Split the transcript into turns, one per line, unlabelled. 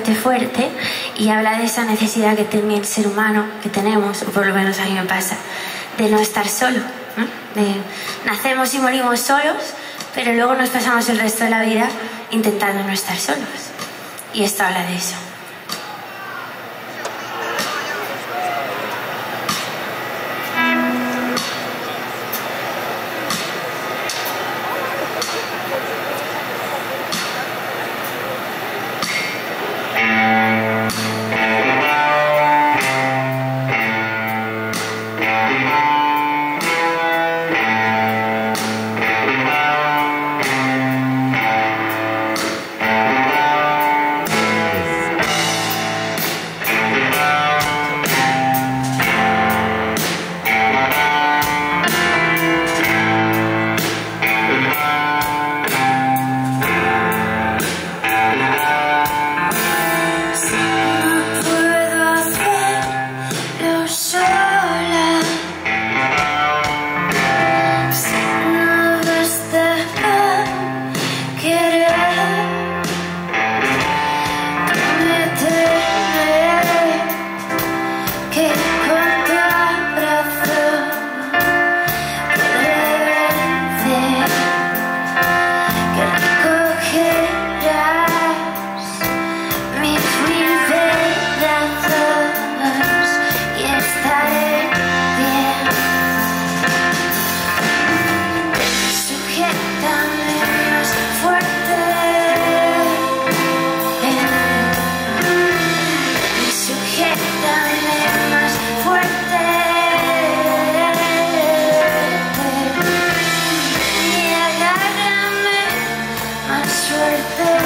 fuerte y habla de esa necesidad que tiene el ser humano, que tenemos, o por lo menos a mí me pasa, de no estar solo. De, nacemos y morimos solos, pero luego nos pasamos el resto de la vida intentando no estar solos. Y esto habla de eso.
the